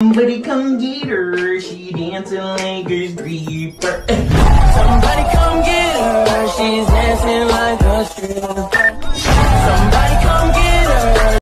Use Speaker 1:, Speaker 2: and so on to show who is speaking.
Speaker 1: Somebody come get her, she dancing like a stripper. Somebody come get her, she's dancing like a stripper.